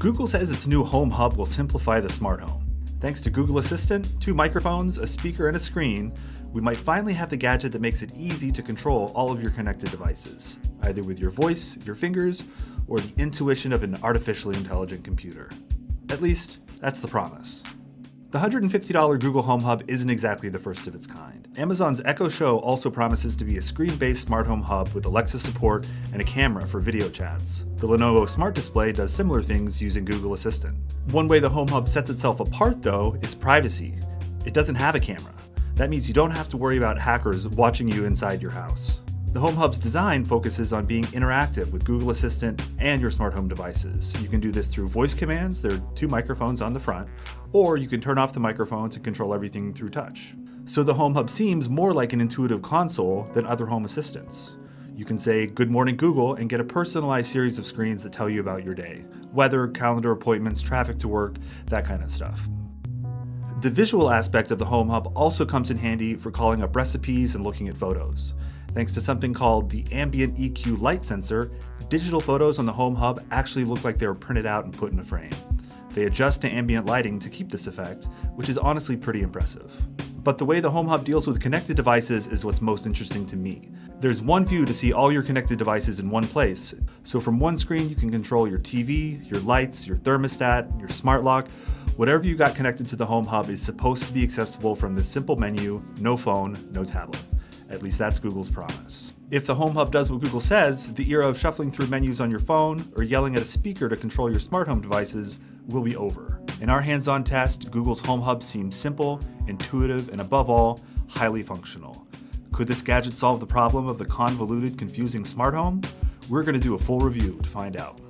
Google says its new Home Hub will simplify the smart home. Thanks to Google Assistant, two microphones, a speaker, and a screen, we might finally have the gadget that makes it easy to control all of your connected devices, either with your voice, your fingers, or the intuition of an artificially intelligent computer. At least, that's the promise. The $150 Google Home Hub isn't exactly the first of its kind. Amazon's Echo Show also promises to be a screen-based smart home hub with Alexa support and a camera for video chats. The Lenovo Smart Display does similar things using Google Assistant. One way the Home Hub sets itself apart, though, is privacy. It doesn't have a camera. That means you don't have to worry about hackers watching you inside your house. The Home Hub's design focuses on being interactive with Google Assistant and your smart home devices. You can do this through voice commands, there are two microphones on the front, or you can turn off the microphones and control everything through touch. So the Home Hub seems more like an intuitive console than other home assistants. You can say, Good morning, Google, and get a personalized series of screens that tell you about your day weather, calendar appointments, traffic to work, that kind of stuff. The visual aspect of the Home Hub also comes in handy for calling up recipes and looking at photos. Thanks to something called the Ambient EQ light sensor, digital photos on the Home Hub actually look like they were printed out and put in a frame. They adjust to ambient lighting to keep this effect, which is honestly pretty impressive. But the way the Home Hub deals with connected devices is what's most interesting to me. There's one view to see all your connected devices in one place, so from one screen you can control your TV, your lights, your thermostat, your smart lock, whatever you got connected to the Home Hub is supposed to be accessible from this simple menu, no phone, no tablet. At least that's Google's promise. If the Home Hub does what Google says, the era of shuffling through menus on your phone or yelling at a speaker to control your smart home devices will be over. In our hands-on test, Google's Home Hub seems simple, intuitive, and above all, highly functional. Could this gadget solve the problem of the convoluted, confusing smart home? We're going to do a full review to find out.